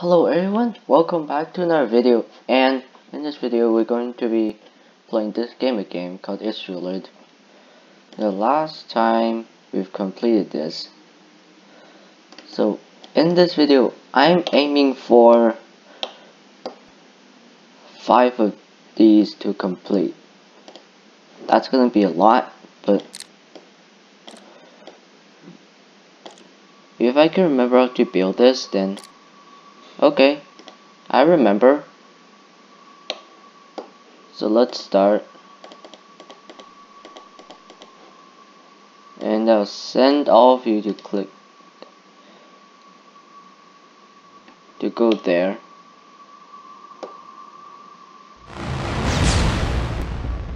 Hello everyone, welcome back to another video and in this video we're going to be playing this game again called Istrolid. The last time we've completed this. So in this video I'm aiming for five of these to complete. That's gonna be a lot, but if I can remember how to build this then Okay, I remember. So let's start. And I'll send all of you to click to go there.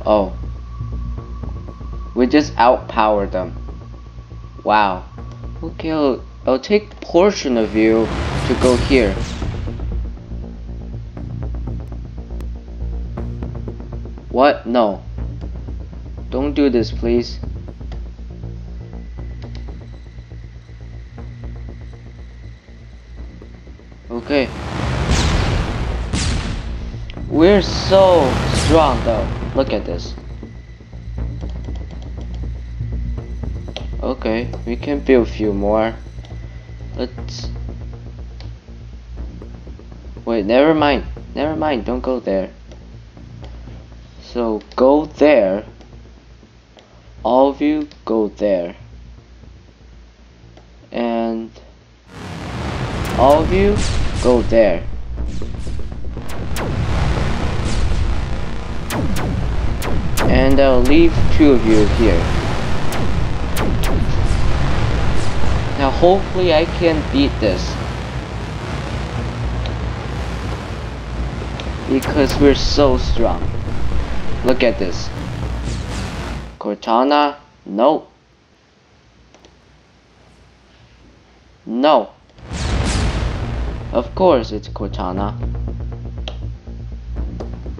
Oh. We just outpowered them. Wow. Okay, I'll, I'll take portion of you to go here. What? No. Don't do this, please. Okay. We're so strong though. Look at this. Okay, we can build a few more. Let's Wait, never mind. Never mind, don't go there. So, go there. All of you, go there. And... All of you, go there. And I'll leave two of you here. Now hopefully I can beat this. Because we're so strong. Look at this. Cortana, no. No. Of course it's Cortana.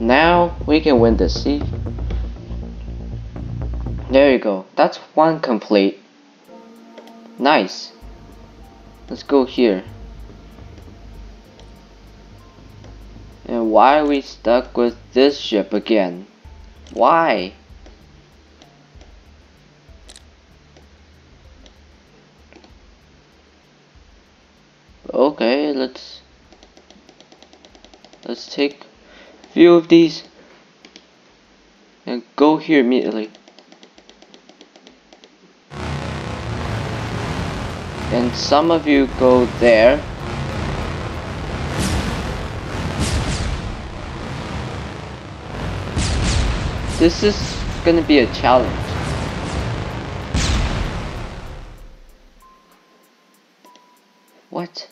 Now we can win this, see? There you go. That's one complete. Nice. Let's go here. Why are we stuck with this ship again? Why? Okay, let's let's take a few of these and go here immediately. And some of you go there This is gonna be a challenge. What?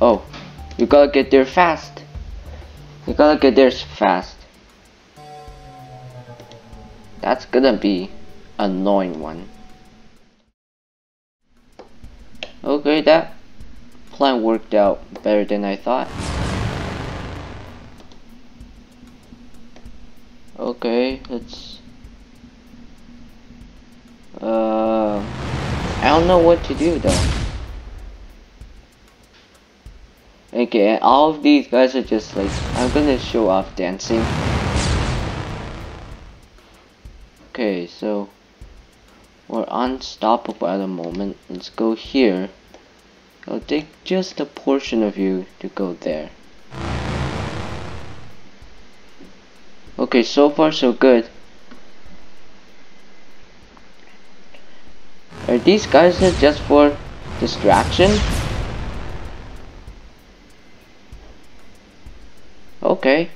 Oh, you gotta get there fast. You gotta get there fast. That's gonna be annoying one. Okay, that plan worked out better than I thought. Okay, let's... Uh, I don't know what to do though. Okay, all of these guys are just like, I'm gonna show off dancing. Okay, so we're unstoppable at the moment. Let's go here. I'll take just a portion of you to go there. Okay, so far so good. Are these guys just for distraction? Okay.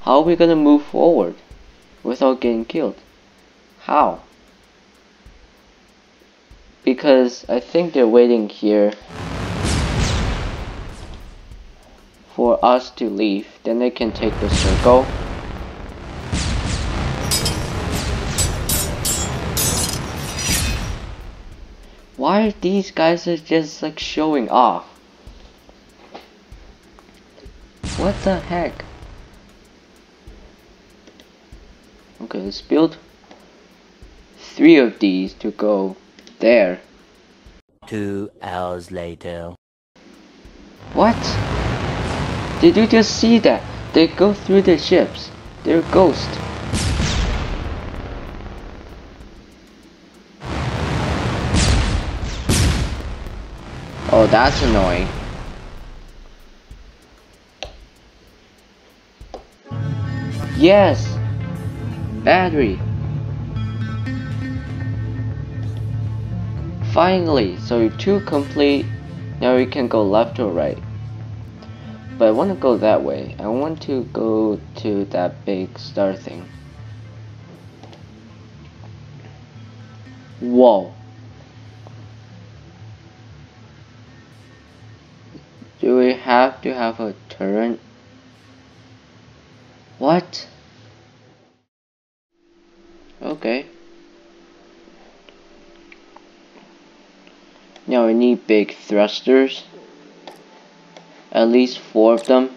How are we gonna move forward without getting killed? How? Because I think they're waiting here for us to leave. Then they can take the circle. Why are these guys are just like showing off? What the heck? Okay, let's build three of these to go there. Two hours later. What? Did you just see that? They go through the ships. They're ghosts. That's annoying. Yes! Battery! Finally, so two complete. Now we can go left or right. But I want to go that way. I want to go to that big star thing. Whoa. Have to have a turret? What? Okay. Now we need big thrusters. At least four of them.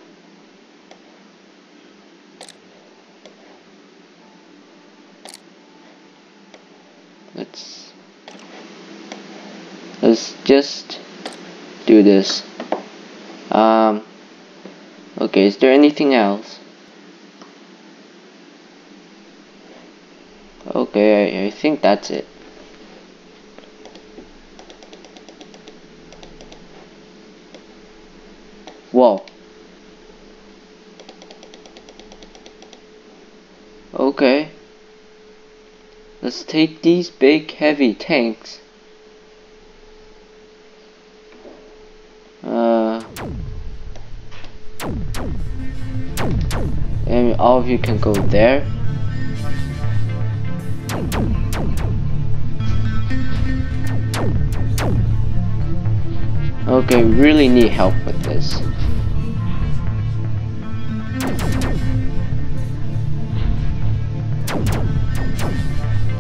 Let's let's just do this. Um okay, is there anything else? Okay, I, think that's it. Whoa. Okay. Let's take these big heavy tanks. All of you can go there. Okay, really need help with this.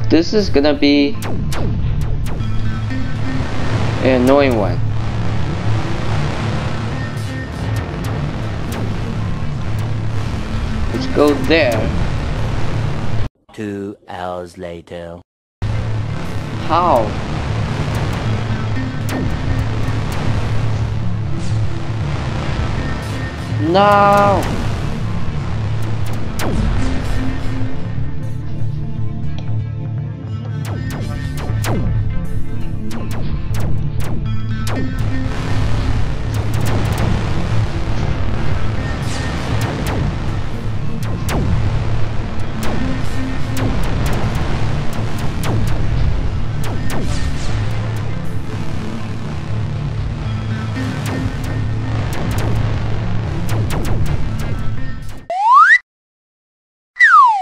This is gonna be an annoying one. Go there. Two hours later. How? No!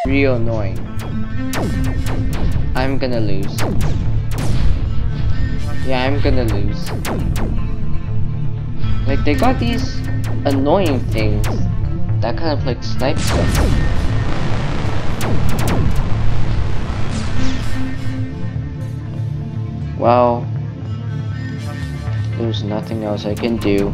Real annoying. I'm gonna lose. Yeah, I'm gonna lose. Like, they got these annoying things that kind of like snipe. Well, there's nothing else I can do.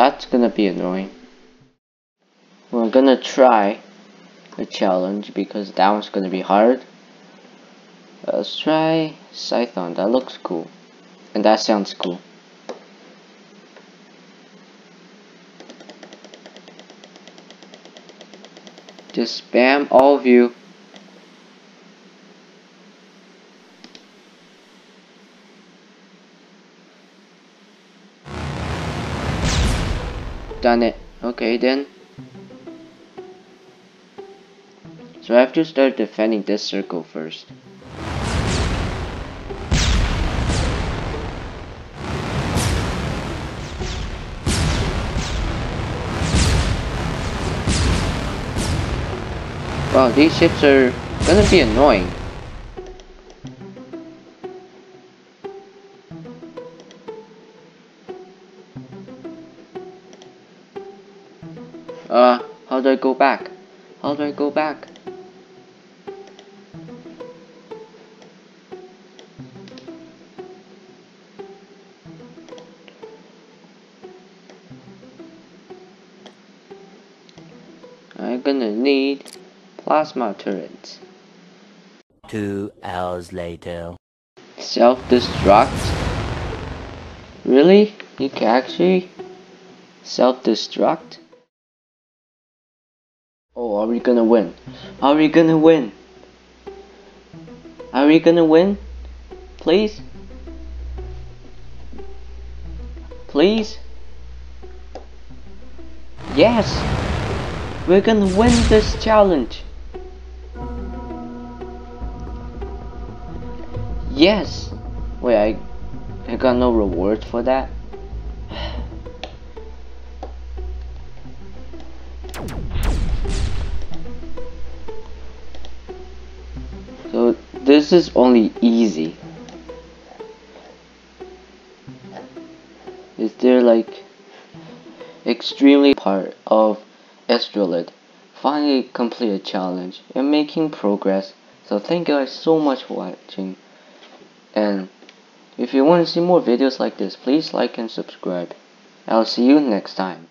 That's gonna be annoying. We're gonna try a challenge because that one's gonna be hard. Uh, let's try Scython, that looks cool. And that sounds cool. Just spam all of you. Done it. Okay then. So I have to start defending this circle first. Wow, these ships are gonna be annoying. Go back? How do I go back? I'm gonna need plasma turrets. Two hours later. Self-destruct? Really? You can actually self-destruct? Oh, are we gonna win? Are we gonna win? Are we gonna win? Please? Please? Yes! We're gonna win this challenge! Yes! Wait, I, I got no reward for that? this is only easy. Is there like extremely part of Istrolid finally complete a challenge and making progress. So thank you guys so much for watching. And if you want to see more videos like this, please like and subscribe. I'll see you next time.